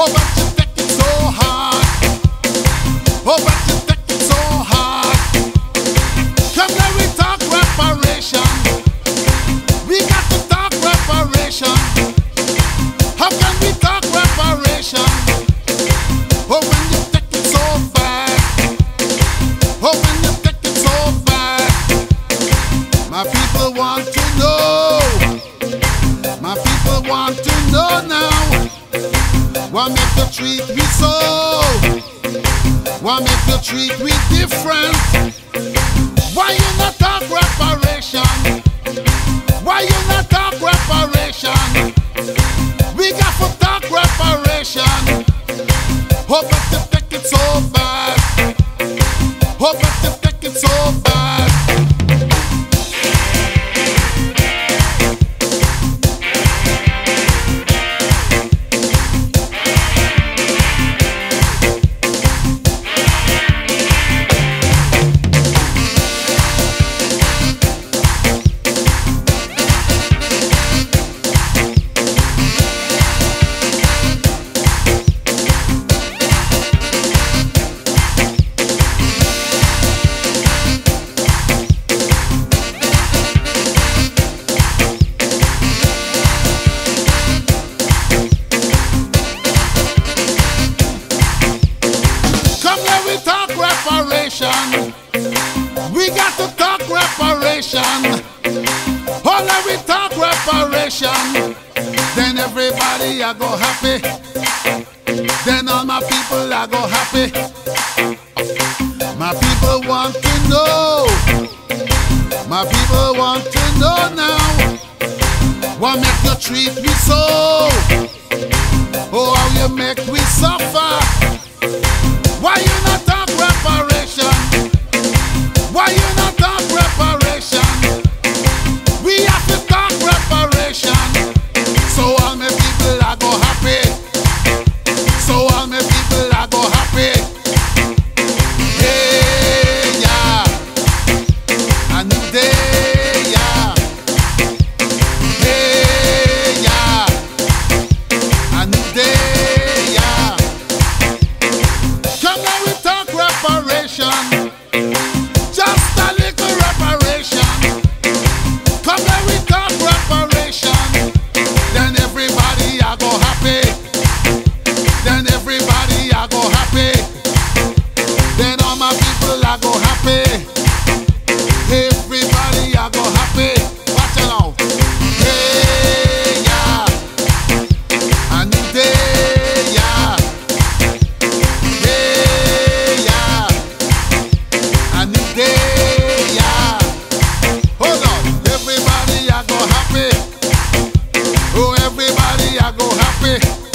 Oh, but you take it so hard. Oh, but you take it so hard. We talk reparation. We got to talk reparation. How can we talk reparation? Oh, when you so bad. Oh, when you so bad. My people want treat we so? Why make you treat we different? Why you not talk reparation? Why you not talk reparation? We got to talk reparation. Hope that you take it so bad. Hope that you take it so bad. We got to talk reparation. All we talk reparation. Then everybody I go happy. Then all my people I go happy. My people want to know. My people want to know now. What make you treat me so? Oh, how you make we suffer? Why you not? Why you not? We have to reparation. So all my people are go happy. So all my people are go happy. Yeah. A new day, yeah. Yeah. A new day, yeah. Come on, we. I go happy. Everybody I go happy. Watch it. Hey, yeah. A new day, yeah. Yeah. A new day, yeah. Hold on. Everybody I go happy. Oh, everybody I go happy.